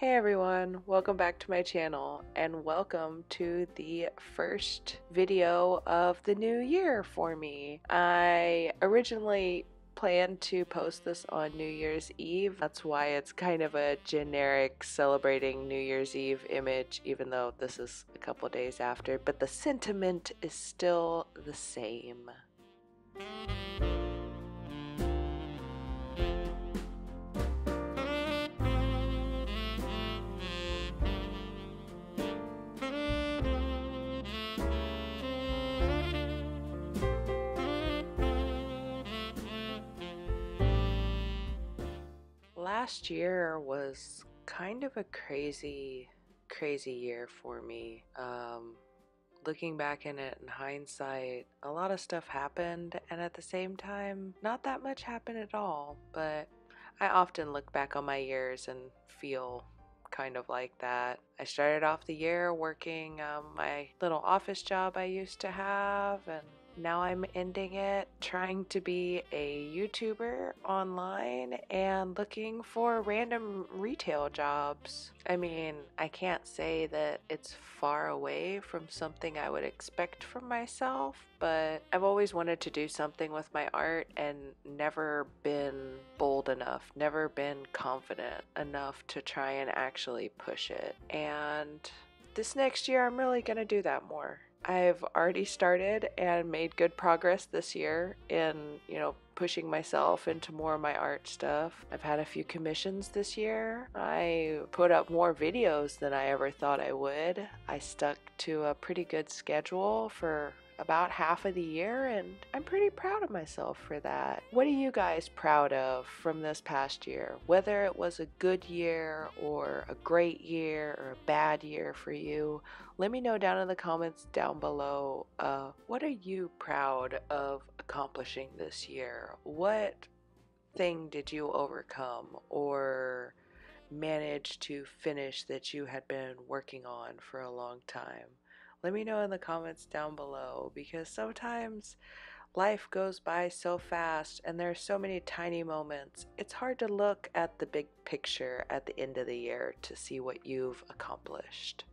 Hey everyone, welcome back to my channel and welcome to the first video of the new year for me. I originally planned to post this on New Year's Eve. That's why it's kind of a generic celebrating New Year's Eve image, even though this is a couple days after, but the sentiment is still the same. Last year was kind of a crazy, crazy year for me. Um, looking back in it in hindsight, a lot of stuff happened, and at the same time, not that much happened at all. But I often look back on my years and feel kind of like that. I started off the year working um, my little office job I used to have, and now I'm ending it trying to be a YouTuber online and looking for random retail jobs. I mean, I can't say that it's far away from something I would expect from myself, but I've always wanted to do something with my art and never been bold enough, never been confident enough to try and actually push it. And this next year, I'm really going to do that more. I've already started and made good progress this year in, you know, pushing myself into more of my art stuff. I've had a few commissions this year. I put up more videos than I ever thought I would. I stuck to a pretty good schedule for about half of the year, and I'm pretty proud of myself for that. What are you guys proud of from this past year? Whether it was a good year or a great year or a bad year for you, let me know down in the comments down below. Uh, what are you proud of accomplishing this year? What thing did you overcome or manage to finish that you had been working on for a long time? Let me know in the comments down below because sometimes life goes by so fast and there are so many tiny moments. It's hard to look at the big picture at the end of the year to see what you've accomplished.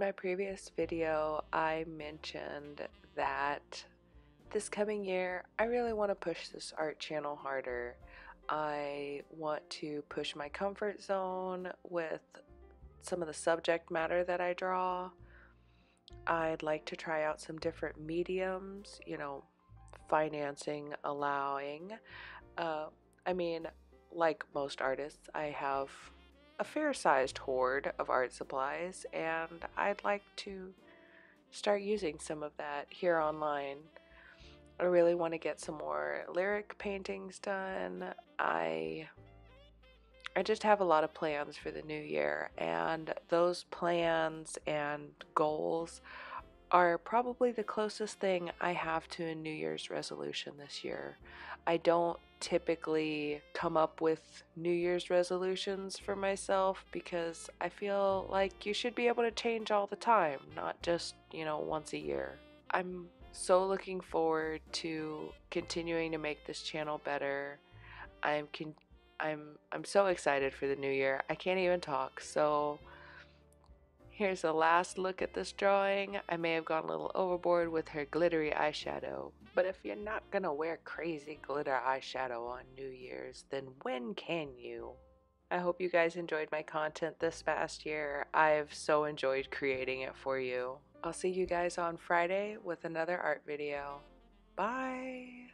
My previous video, I mentioned that this coming year, I really want to push this art channel harder. I want to push my comfort zone with some of the subject matter that I draw. I'd like to try out some different mediums, you know, financing allowing. Uh, I mean, like most artists, I have a fair sized hoard of art supplies, and I'd like to start using some of that here online. I really want to get some more lyric paintings done. I I just have a lot of plans for the new year, and those plans and goals are probably the closest thing I have to a New Year's resolution this year. I don't typically come up with New Year's resolutions for myself because I feel like you should be able to change all the time, not just, you know, once a year. I'm so looking forward to continuing to make this channel better. I'm con- I'm I'm so excited for the new year. I can't even talk. So Here's a last look at this drawing. I may have gone a little overboard with her glittery eyeshadow, but if you're not gonna wear crazy glitter eyeshadow on New Year's, then when can you? I hope you guys enjoyed my content this past year. I've so enjoyed creating it for you. I'll see you guys on Friday with another art video. Bye!